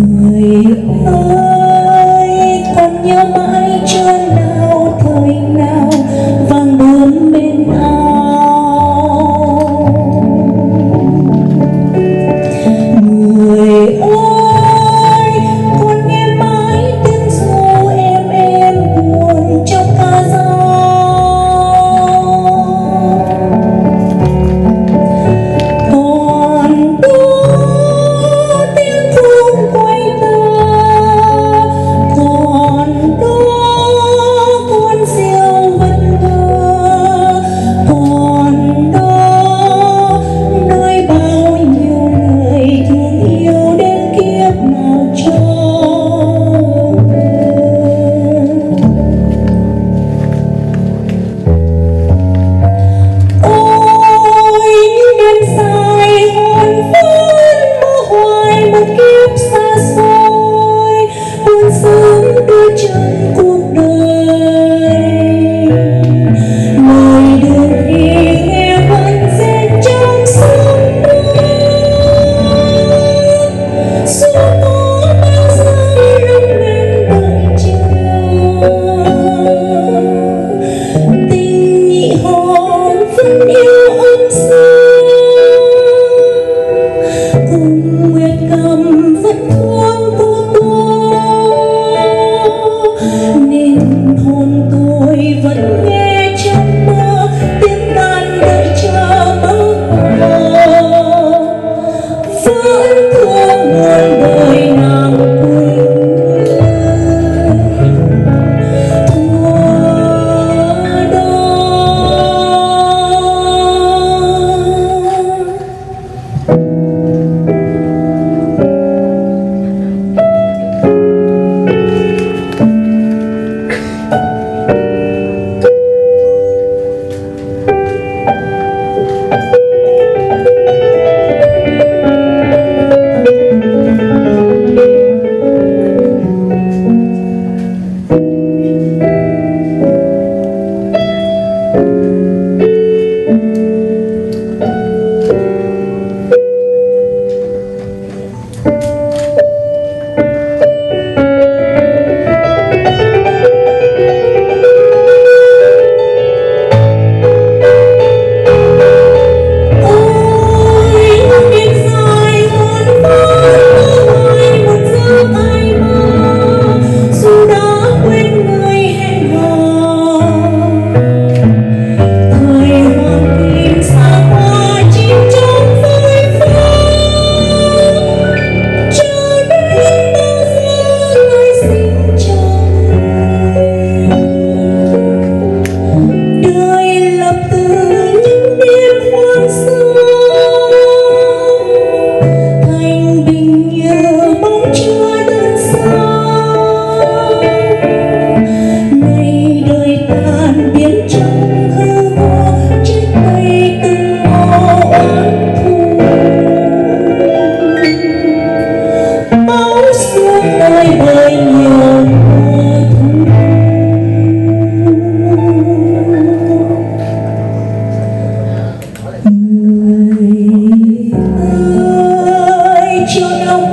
người ơi con nhớ mãi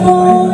风。